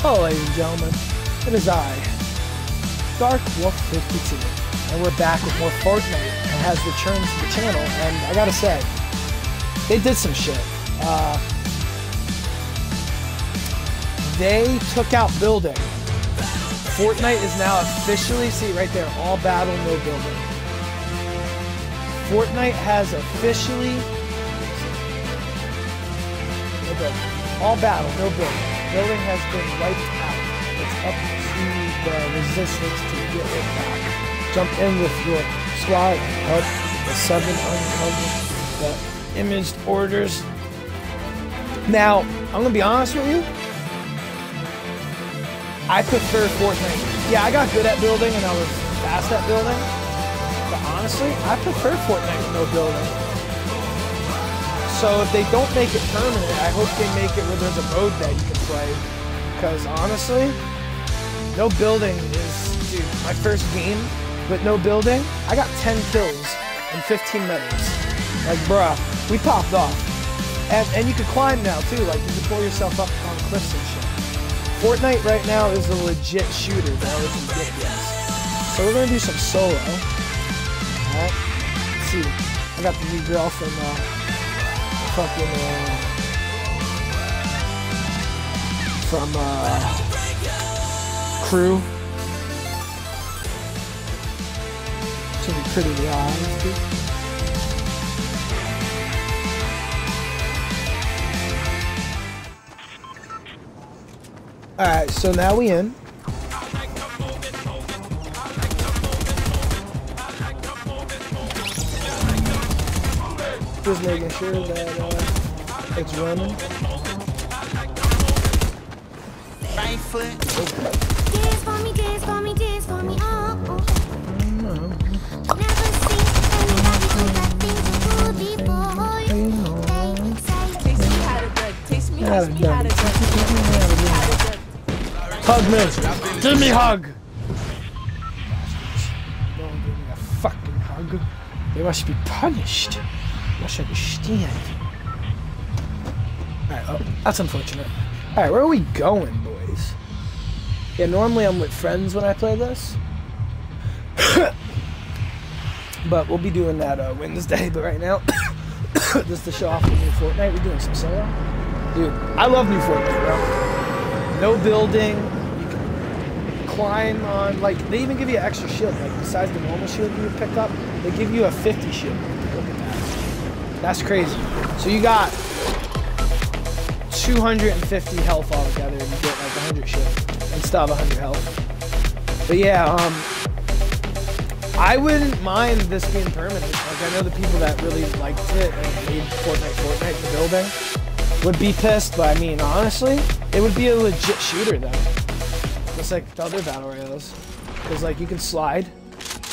Hello, ladies and gentlemen. It is I, Dark Wolf 52, and we're back with more Fortnite. It has returned to the channel, and I gotta say, they did some shit. Uh, they took out building. Fortnite is now officially, see right there, all battle, no building. Fortnite has officially, no building. All battle, no building. Building has been wiped out. It's up to the resistance to get it back. Jump in with your squad help the seven uncover the Imagined Orders. Now, I'm gonna be honest with you. I prefer Fortnite. Yeah, I got good at building and I was fast at building. But honestly, I prefer Fortnite no building. So if they don't make it permanent, I hope they make it where there's a mode that you can play. Because honestly, no building is, dude, my first game with no building, I got 10 kills in 15 minutes. Like, bruh, we popped off. And, and you can climb now too, like you can pull yourself up on cliffs and shit. Fortnite right now is a legit shooter, bro. It's ridiculous. So we're gonna do some solo. Alright. See. I got the new girl from uh, fucking uh, from uh, crew. Gonna be pretty the eyes, dude. Alright, so now we in. Just making sure that uh, it's running. Right foot. Dance for me, dance for me, dance for me, oh, oh. Never seen anybody do that thing to before. Taste me how to duck. Taste me, How to me how to duck. duck. Taste me how to duck. Hug me! Give me a hug! Don't give me a fucking hug. They must be punished. You must understand. Alright, oh, that's unfortunate. Alright, where are we going, boys? Yeah, normally I'm with friends when I play this. but we'll be doing that uh, Wednesday, but right now, just to show off the new Fortnite, we're doing some solo. Dude, I love new Fortnite, bro. No building. You can climb on, like, they even give you an extra shield. Like, besides the normal shield you would pick up, they give you a 50 shield. That's crazy. So you got 250 health altogether, and you get like 100 shield and still have 100 health. But yeah, um, I wouldn't mind this being permanent. Like I know the people that really liked it and made Fortnite Fortnite the building would be pissed, but I mean honestly, it would be a legit shooter though. Just like the other battle royales. Cause like you can slide.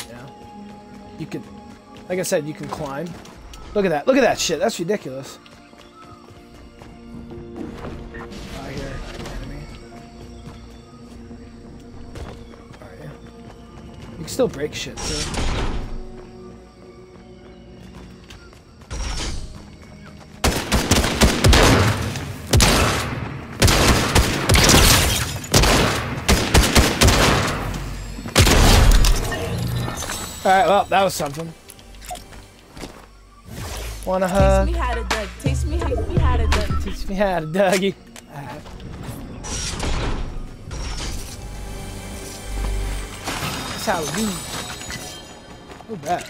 Yeah. You could like I said, you can climb. Look at that. Look at that shit. That's ridiculous. Enemy. Are you? You can still break shit too. Alright, well, that was something. Wanna Taste hug? me how to duck. Taste me, taste me how to duck. Teach me how to Dougie. Alright. That's how we do. Bad.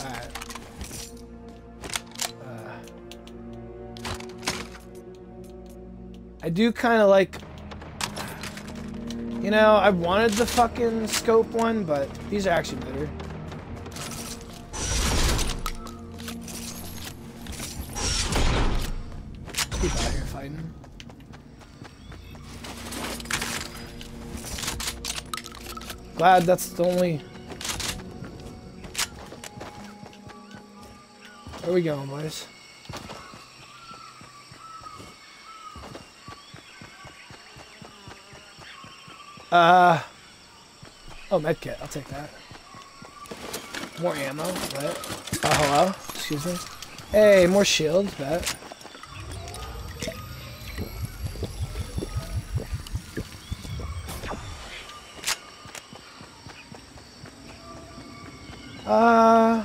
Alright. Uh, I do kind of like. You know, I wanted the fucking scope one, but these are actually better. People out here fighting. Glad that's the only. Where we going, boys? Uh. Oh, medkit. I'll take that. More ammo. What? Oh, hello. Excuse me. Hey, more shields, bet. Uh.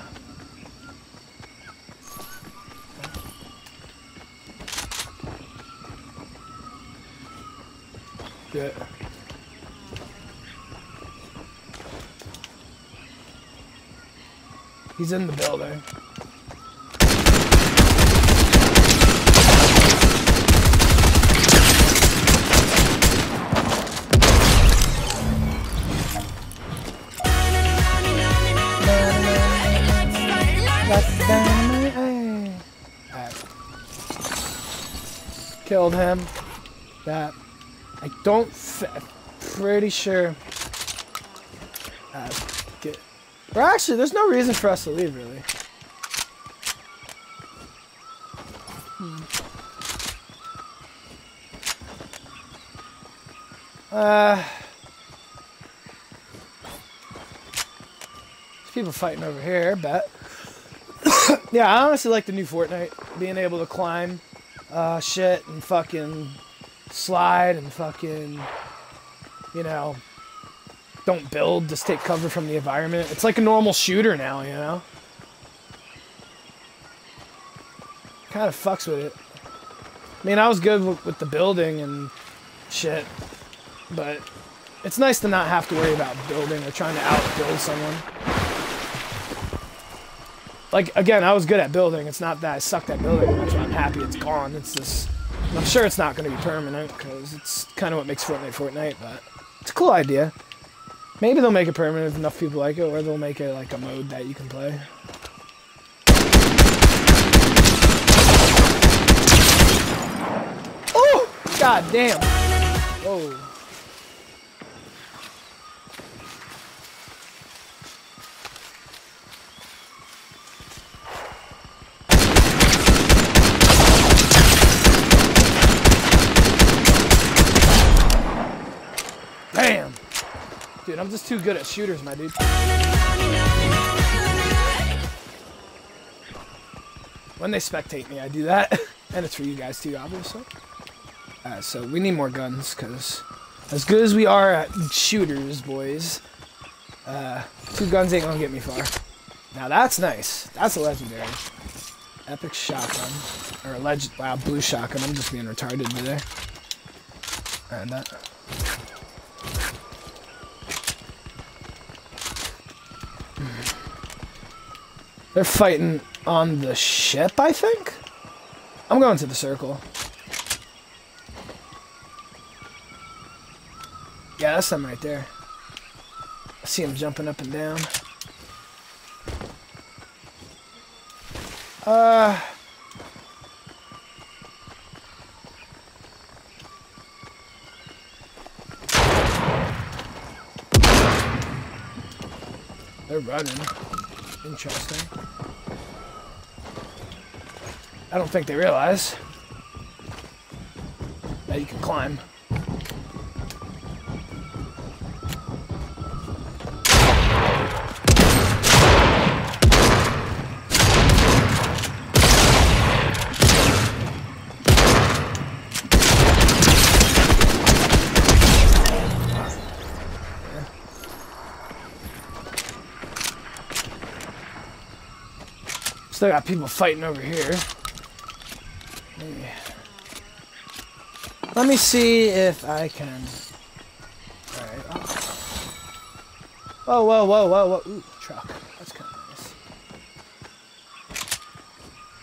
Do it. He's in the building. Killed him. That. I don't. F- pretty sure. Uh, get. Or actually, there's no reason for us to leave, really. Uh. There's people fighting over here, bet. yeah, I honestly like the new Fortnite. Being able to climb uh, shit and fucking slide and fucking, you know, don't build, just take cover from the environment. It's like a normal shooter now, you know? Kind of fucks with it. I mean, I was good with, the building and shit, but it's nice to not have to worry about building or trying to outbuild someone. Like, again, I was good at building. It's not that I sucked at building. I'm happy it's gone. It's just, I'm sure it's not going to be permanent because it's kind of what makes Fortnite Fortnite, but it's a cool idea. Maybe they'll make it permanent if enough people like it, or they'll make it like a mode that you can play. Oh! God damn. Oh. Damn. Dude, I'm too good at shooters, my dude. When they spectate me, I do that. and it's for you guys too, obviously. Uh, so we need more guns, because as good as we are at shooters, boys, uh, two guns ain't gonna get me far. Now that's nice. That's a legendary. Epic shotgun. Or a legend. Wow, blue shotgun. I'm just being retarded today. And that. They're fighting on the ship, I think? I'm going to the circle. Yeah, that's them right there. I see them jumping up and down. Uh... They're running. Interesting. I don't think they realize that you can climb. Still got people fighting over here. Let me see if I can. Alright. Whoa, oh, whoa, whoa, whoa, whoa. Ooh, truck. That's kind of nice.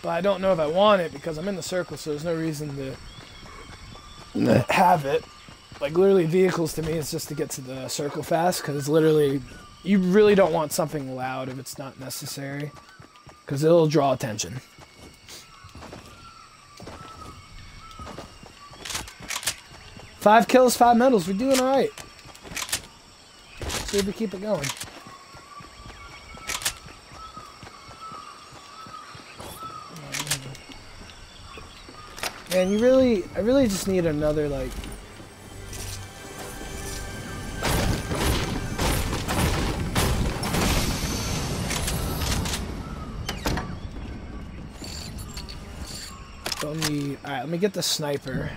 But I don't know if I want it because I'm in the circle, so there's no reason to have it. Like, literally, vehicles to me is just to get to the circle fast because literally, you really don't want something loud if it's not necessary because it'll draw attention. Five kills, five medals. We're doing all right. See if we keep it going. Man, you really, I really just need another like. Me get the sniper.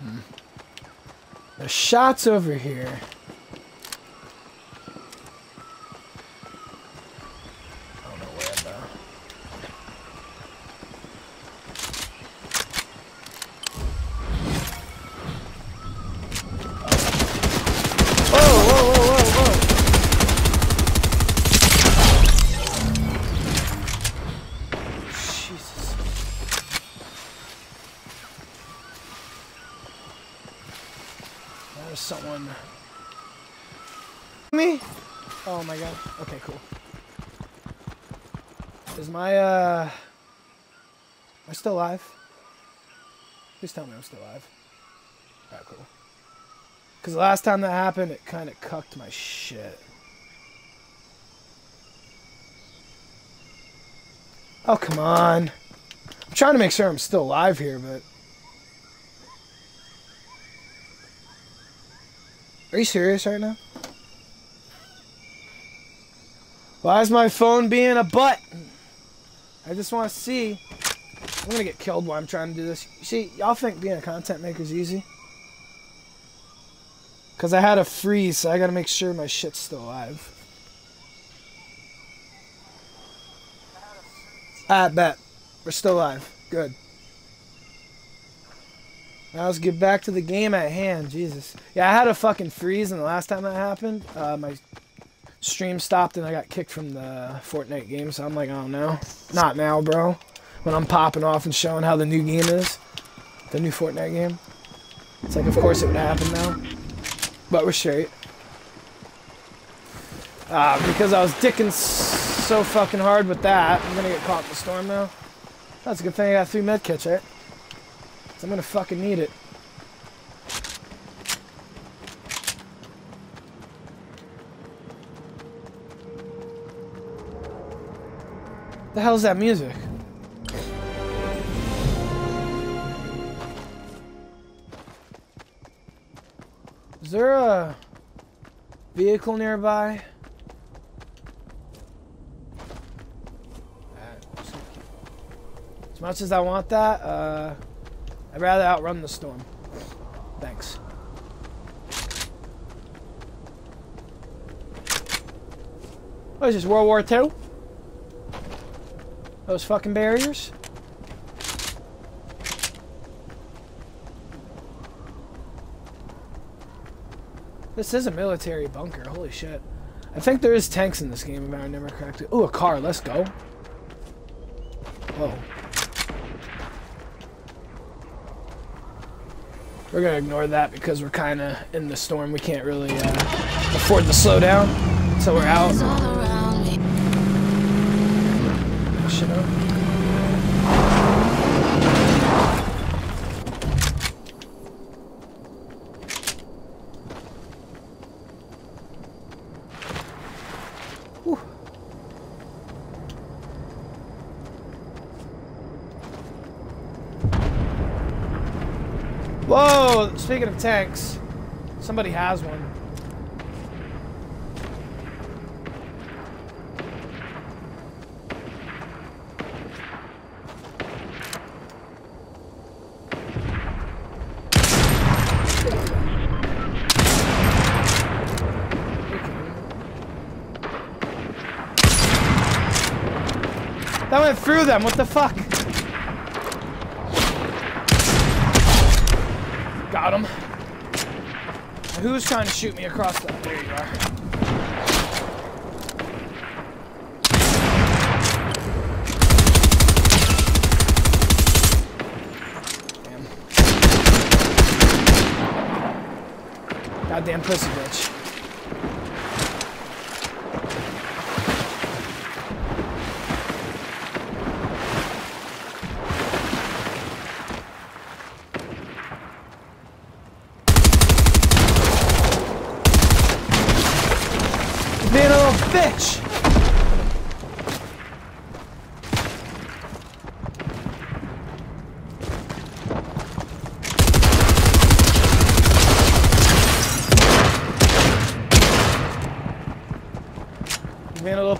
Hmm. The shots over here. There's someone. Me? Oh my god. Okay, cool. Is my, uh. Am I still alive? Please tell me I'm still alive. Alright, cool. Because the last time that happened, it kind of cucked my shit. Oh, come on. I'm trying to make sure I'm still alive here, but. Are you serious right now? Why is my phone being a butt? I just want to see. I'm gonna get killed while I'm trying to do this. See, y'all think being a content maker is easy? Cause I had a freeze, so I gotta make sure my shit's still alive. I bet. We're still alive. Good. Now let's get back to the game at hand. Jesus. Yeah, I had a fucking freeze, and the last time that happened, uh, my stream stopped and I got kicked from the Fortnite game. So I'm like, know, not now, bro. When I'm popping off and showing how the new game is, the new Fortnite game. It's like, of course it would happen now, but we're straight. Uh, because I was dicking so fucking hard with that, I'm gonna get caught in the storm now. That's a good thing I got three med kits, right? 'Cause I'm gonna fucking need it. The hell's that music? Is there a vehicle nearby? As much as I want that, uh, I'd rather outrun the storm. Thanks. What is this, World War II? Those fucking barriers? This is a military bunker, holy shit. I think there is tanks in this game if I remember correctly. Ooh, a car, let's go. Whoa. We're gonna ignore that because we're kinda in the storm. We can't really uh, afford to slow down. So we're out. Shit up. Whew. Whoa! Speaking of tanks, somebody has one. That went through them. What the fuck? Got him. Who's trying to shoot me across the... There you are. Damn. Goddamn pussy bitch. Being a little bitch.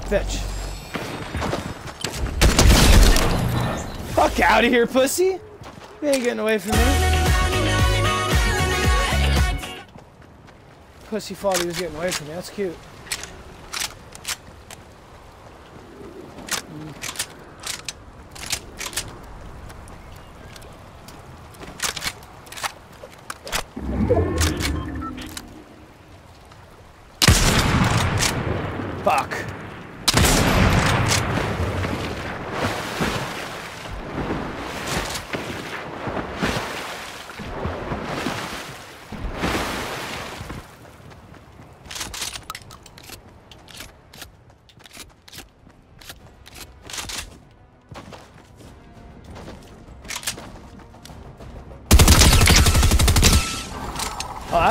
Bitch. Fuck out of here, pussy. You ain't getting away from me. Pussy thought he was getting away from me. That's cute.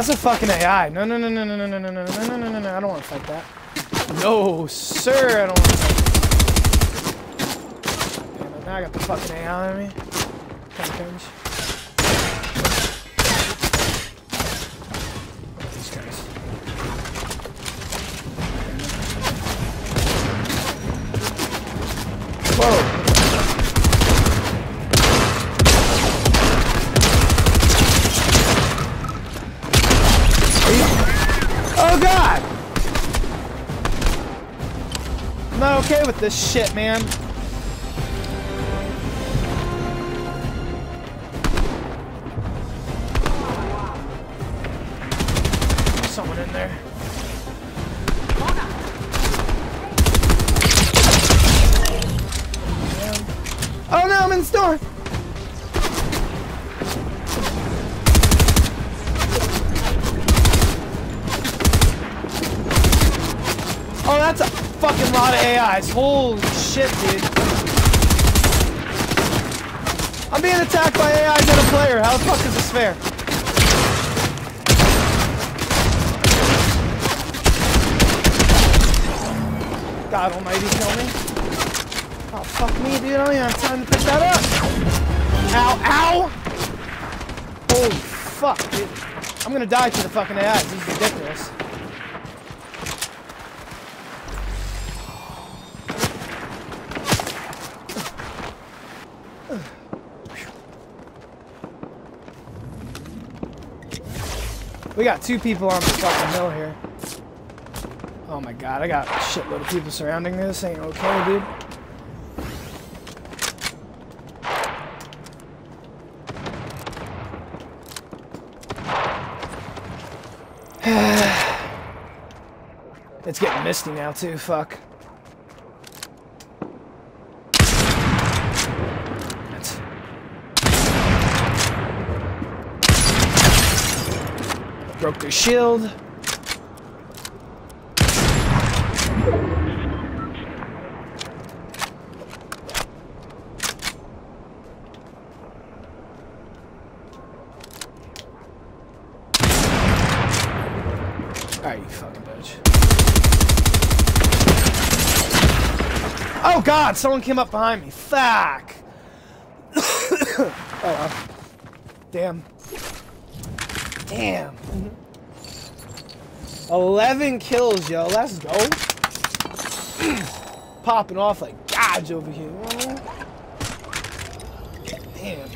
That's a fucking AI. No, no, no, no, no, no, no, no, no, no, no, no, no. I don't want to fight that. No, sir, I don't want to fight that. Damn now I got the fucking AI on me. Kind of cringe. Whoa. Oh god! I'm not okay with this shit, man. Shit, dude. I'm being attacked by AIs and a player. How the fuck is this fair? God almighty, kill me. Oh, fuck me, dude. I don't even have time to pick that up. Ow, ow! Holy fuck, dude. I'm gonna die to the fucking AIs. This is ridiculous. We got two people on the fucking hill here. Oh my god, I got a shitload of people surrounding me. This ain't okay, dude. it's getting misty now too, fuck. Broke their shield. Alright, you fucking bitch. Oh god, someone came up behind me. Fuck. oh. Damn. Damn. 11 kills, yo. Let's go. Popping off like dodge over here. Damn.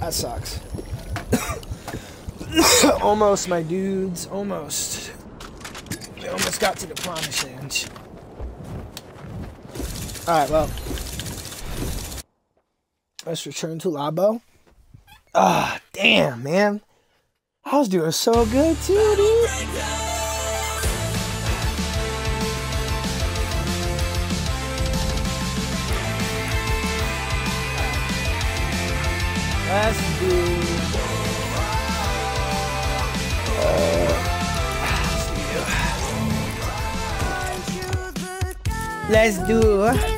That sucks. almost, my dudes. Almost. We almost got to the promised land. Alright, well. Let's return to Labo. Ah, damn, man. I was doing so good too, dude. Uh, let's do. Let's do. Dance for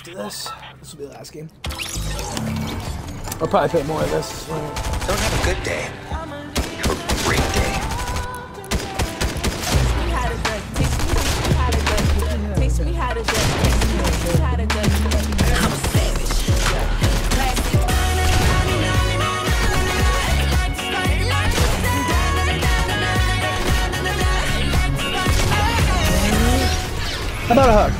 after this. This will be the last game. I'll probably play more of this. Don't have a good day. Have a great day. We had a good. Takes me a dud. Taste me, me how to dud. I'm a savage. How about a hug?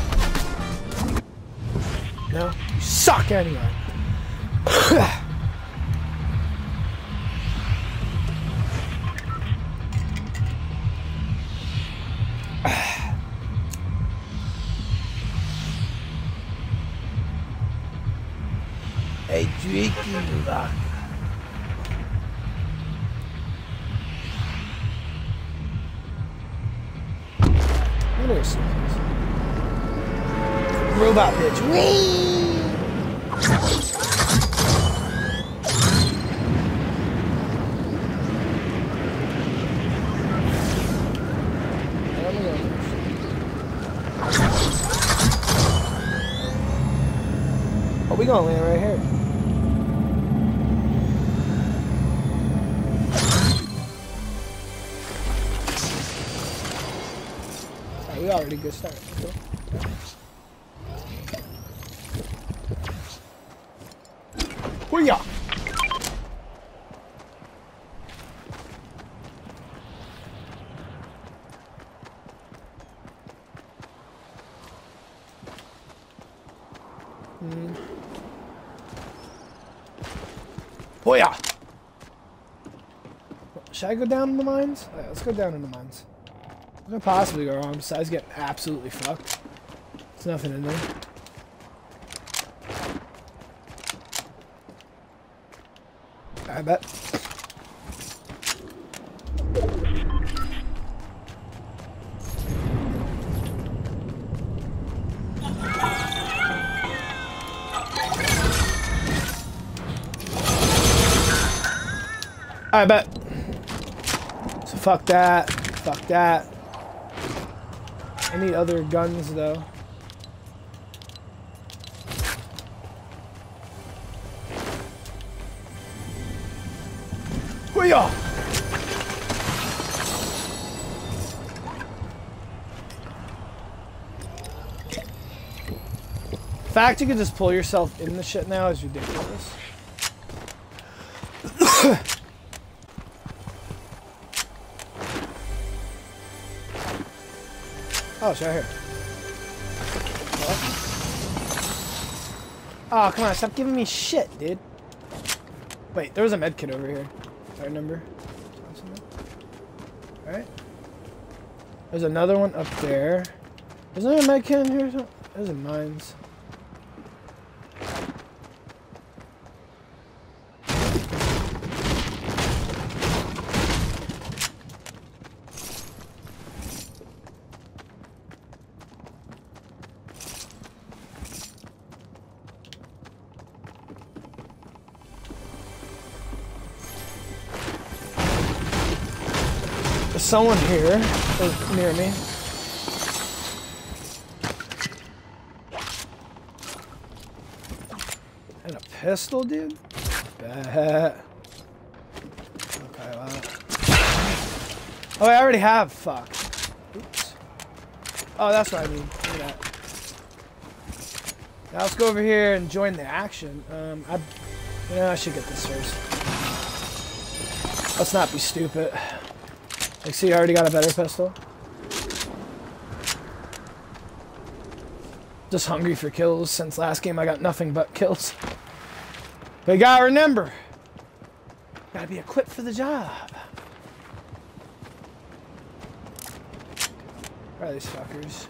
No? You suck anyway. Hey, drinking luck. What is this? Robot bitch. Whee! Hoo-yah! Hmm. Hoo-yah! Should I go down in the mines? Alright, let's go down in the mines. What could possibly go wrong besides get absolutely fucked? There's nothing in there. I bet. I bet. So fuck that. Fuck that. Need other guns though. The fact you can just pull yourself in the shit now is ridiculous. oh, it's right here. Oh, come on, stop giving me shit, dude. Wait, there was a med kit over here. I remember. Alright. There's another one up there. Is there a med kit in here? There's a mines. Someone here, near me. And a pistol, dude? Bet. Okay, wow. Oh, I already have. Fuck. Oops. Oh, that's what I mean. Look at that. Now let's go over here and join the action. Um, I, you know, I should get this first. Let's not be stupid. Like, see, I already got a better pistol. Just hungry for kills. Since last game, I got nothing but kills. But you gotta remember, gotta be equipped for the job. Where are these fuckers?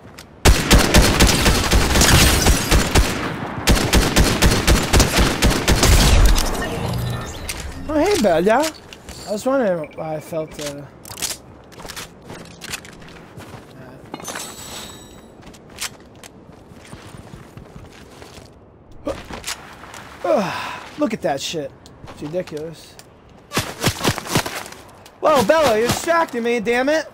Oh, hey, yeah. I was wondering why I felt. Uh, Look at that shit. It's ridiculous. Whoa, Bella, you're distracting me, damn it.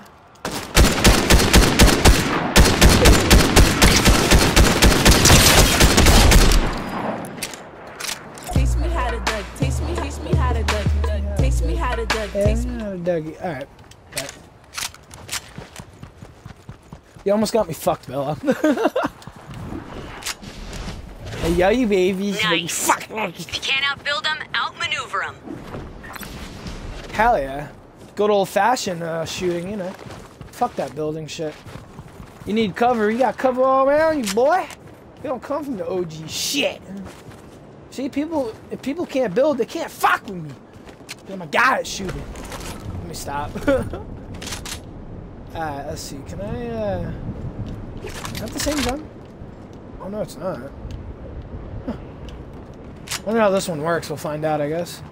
Taste me how to dud. Taste me, taste me how to dud. Taste me how to dud. Taste me. Yeah, Dougie. Alright. You almost got me fucked, Bella. Yo, you babies. Nice. Fuck. If you can't outbuild them, outmaneuver them. Hell yeah. Good old fashioned uh, shooting, you know. Fuck that building shit. You need cover, you got cover all around you, boy. You don't come from the OG shit. See, people, if people can't build, they can't fuck with me. I'm a guy at shooting. Let me stop. Alright, let's see. Can I, uh. Is that the same gun? Oh, no, it's not. Wonder how this one works. We'll find out, I guess.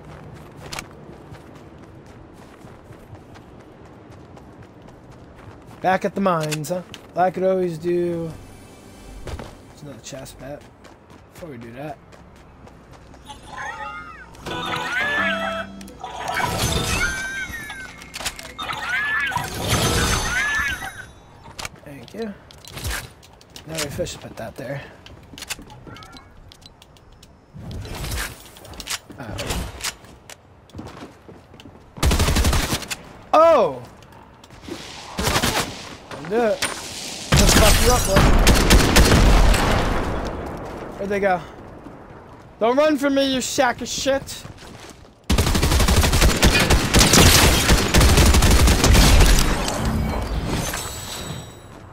Back at the mines, huh? Like I could always do. There's another chest bet. Before we do that. Thank you. Now we fish put that there. Oh. Oh! Don't do it. Just fuck you up, boy. Where'd they go? Don't run from me, you sack of shit.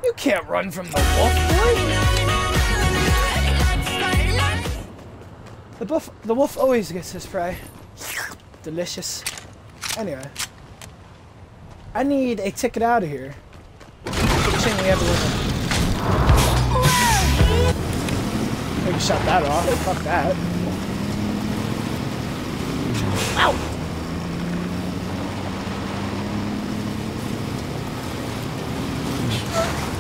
You can't run from the wolf, boy. The buff, the wolf always gets his prey. Delicious. Anyway, I need a ticket out of here. We have win. Can shut that off. Fuck that. Ow! Ah.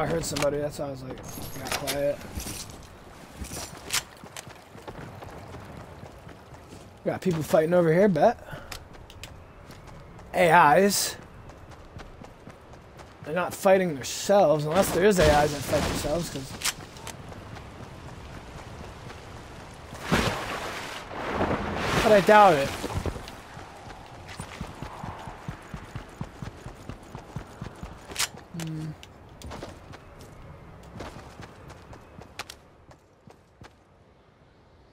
I heard somebody, that's why I was like, got quiet. Got people fighting over here, bet. AIs. They're not fighting themselves, unless there is AIs that fight themselves, because... But I doubt it.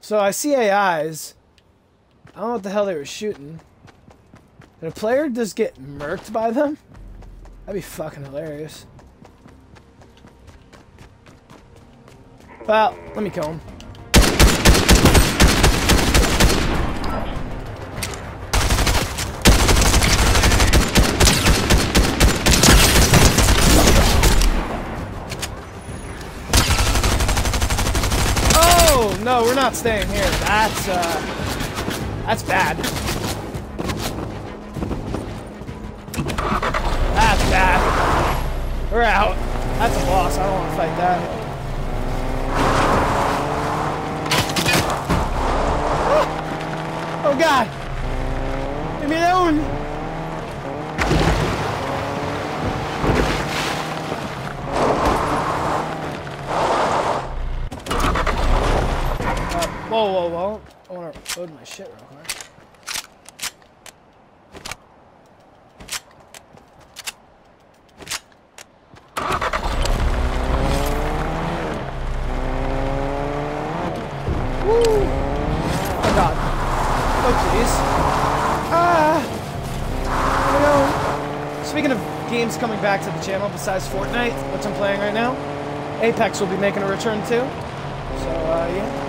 So I see AIs. I don't know what the hell they were shooting. Did a player just get murked by them? That'd be fucking hilarious. Well, let me kill him. Oh no, we're not staying here. That's uh, that's bad. That's bad. We're out. That's a loss. I don't want to fight that. Oh god! Leave me alone! Whoa, whoa, whoa. I want to load my shit real quick. Oh god. Oh. Ah! I know. Speaking of games coming back to the channel besides Fortnite, which I'm playing right now, Apex will be making a return too. So, uh, yeah.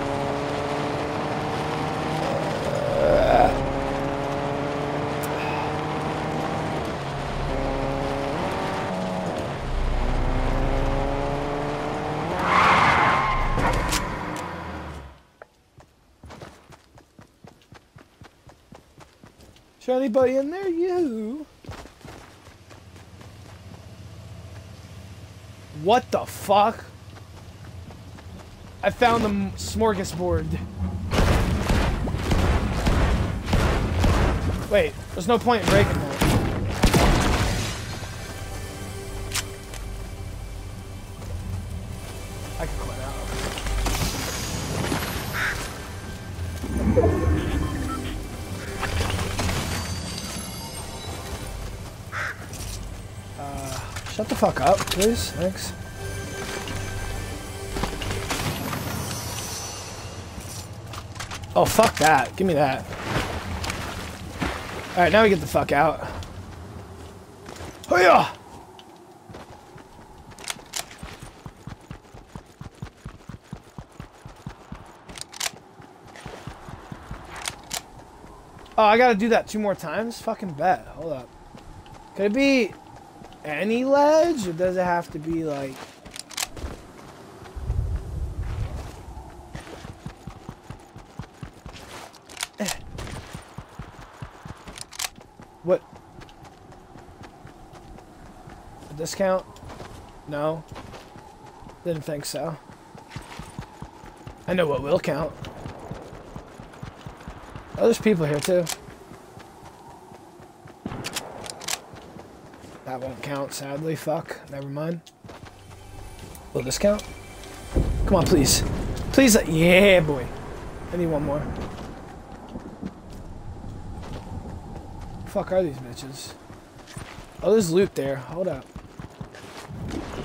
Anybody in there? You. What the fuck? I found the smorgasbord. Wait, there's no point in breaking that. Fuck up, please. Thanks. Oh, fuck that. Give me that. Alright, now we get the fuck out. Hiya! Oh, I gotta do that two more times? Fucking bet. Hold up. Could it be any ledge, or does it have to be like... Eh. What? A discount? No. Didn't think so. I know what will count. Oh, there's people here too. That won't count, sadly. Fuck. Never mind. Will this count? Come on, please. Please. uh, Yeah, boy. I need one more. Fuck are these bitches? Oh, there's loot there. Hold up.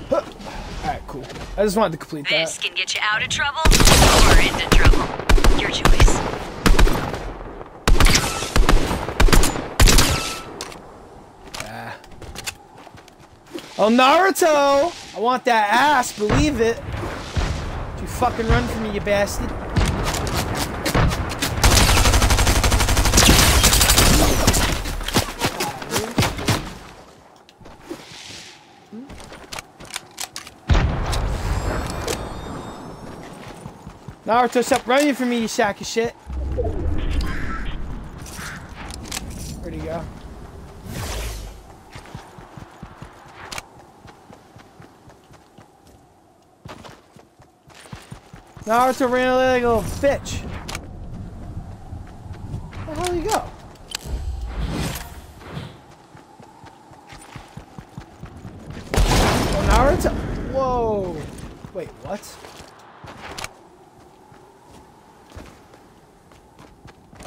Huh. Alright, cool. I just wanted to complete This that. can get you out of trouble or into trouble. Your choice. Ah. Oh, Naruto! I want that ass, believe it. You fucking run from me, you bastard. Naruto, stop running from me, you sack of shit. Where'd he go? Naruto ran a little bitch. Where the hell did he go? Oh, Naruto. Whoa. Wait, what?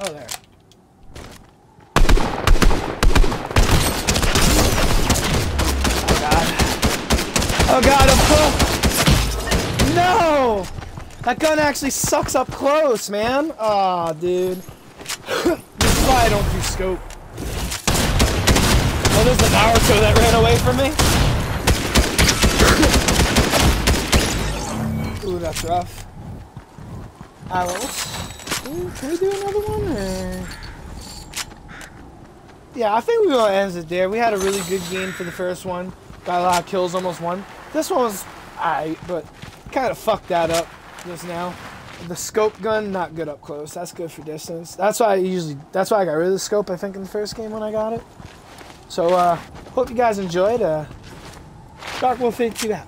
Oh, there. Oh, God. Oh, God, I'm close. No! That gun actually sucks up close, man. Aw, dude. this is why I don't do scope. Oh, there's the that ran away from me. Ooh, that's rough. Ooh, Can we do another one? Or... Yeah, I think we will end it there. We had a really good game for the first one. Got a lot of kills, almost won. This one was alright, but kind of fucked that up just now. The scope gun, not good up close. That's good for distance. That's why I usually, that's why I got rid of the scope, I think, in the first game when I got it. So, uh, hope you guys enjoyed. Uh, Dark Wolf 52 out.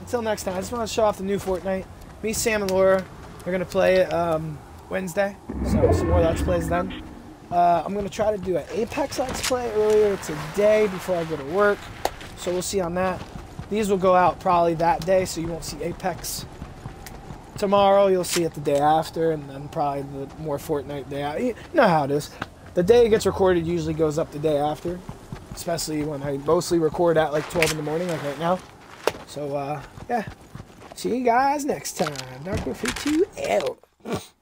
Until next time, I just want to show off the new Fortnite. Me, Sam, and Laura are going to play it um, Wednesday. So, some more Let's Plays then. Uh, I'm going to try to do an Apex Let's Play earlier today before I go to work. So, we'll see on that. These will go out probably that day, so you won't see Apex tomorrow. You'll see it the day after, and then probably the more Fortnite day out. You know how it is. The day it gets recorded usually goes up the day after, especially when I mostly record at like 12 in the morning, like right now. So, uh, yeah. See you guys next time. Wolf 2 out.